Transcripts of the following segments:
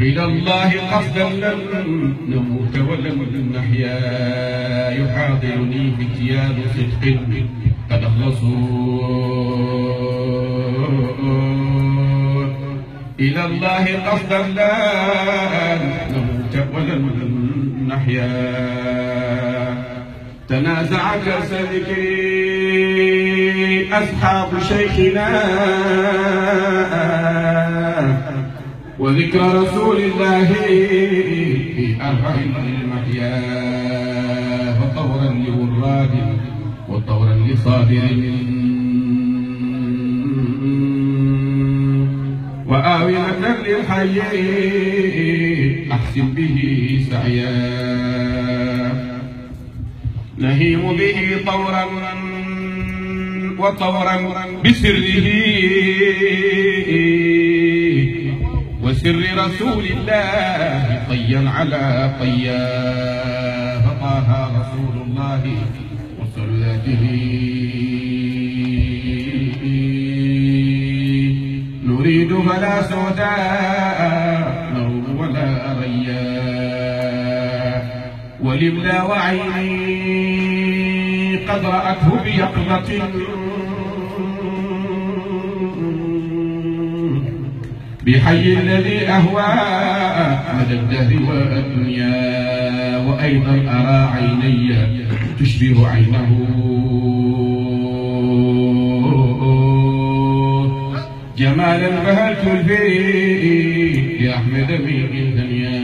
إلى الله قصدا لن نموت ولن نحيا يحاضرني فتيان صدق قد أخلصوا. إلى الله قصدا لن نموت ولن نحيا. تنازع كأس أصحاب شيخنا. وذكر رسول الله في أربع المحيا وطورا لوراد وطورا لصابر. وآوية للحي أحسن به سعيا. نهيم به طورا وطورا بسره. وسر رسول الله طيا على طيا. فطه رسول الله وصلاته نريد فلا سوداء نور ولا ريا. ولملا وعيني قد رأته بيقظة. بحي الذي أهوى مدى الدهر والدنيا وأيضا أرى عيني تشبه عينه. جمالا بهلت الفيل يا أحمد من الدنيا.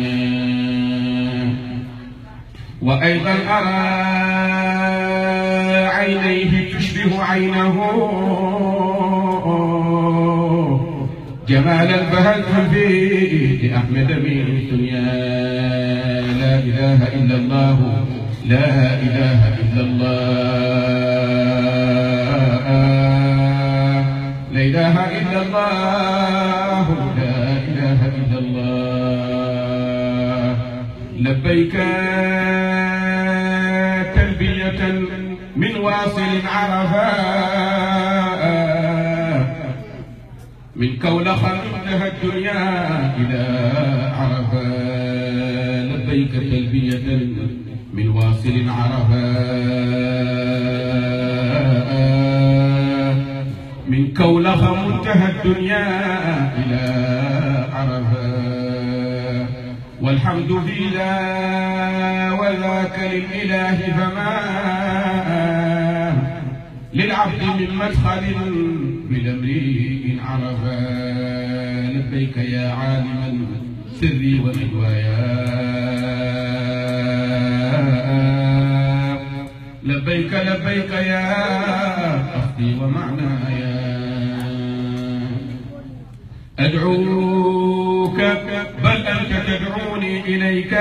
وأيضا أرى عينيه تشبه عينه. جمال البهت في أحمد من الدنيا. لا إله إلا الله لا إله إلا الله. لا إله إلا الله لا إله إلا الله. لبيك تلبية من واصل عرفات من كولخ منتهى الدنيا إلى عرفا لبيك تلبية من واصل عرفا من كولخ منتهى الدنيا إلى عرفا والحمد ذا وذاك للإله فما. للعبد من مدخل عرفا لبيك يا عالما سري ونجوايا لبيك لبيك يا قصدي ومعنايا. أدعوك بل أنت تدعوني إليك.